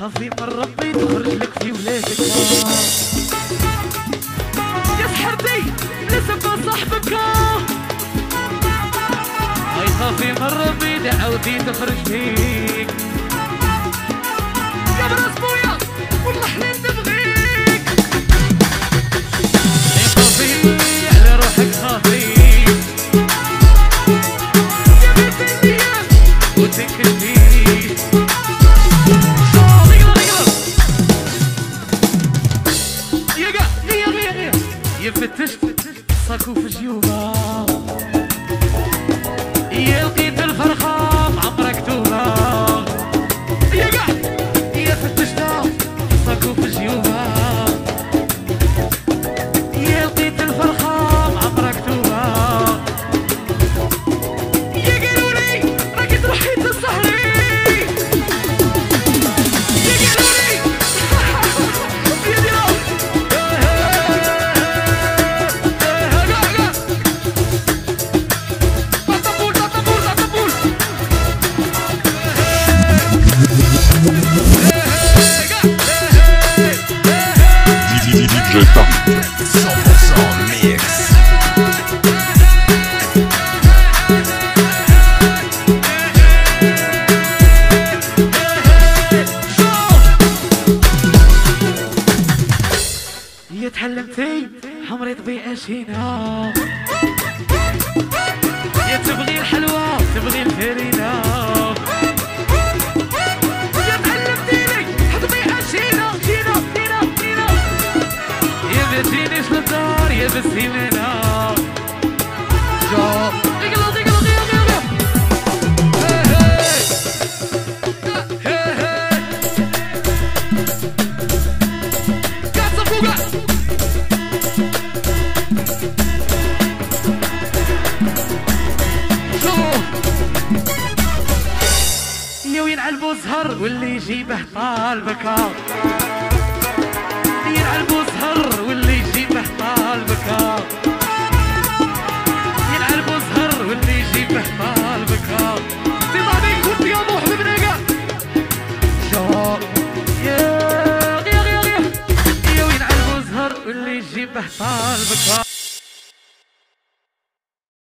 خافي من ربي تخرج لك في ولادك يا سحرتي لسه صاحبك هاي خافي من ربي دعوتي تخرج فيك. فتشت صاكو في جيوبها يا DJ Paris. 100% mix. يا حمري طبيعة شينا تبغي الحلوى تبغي الفريدة وين علبو زهر واللي يجيبه طال يا يا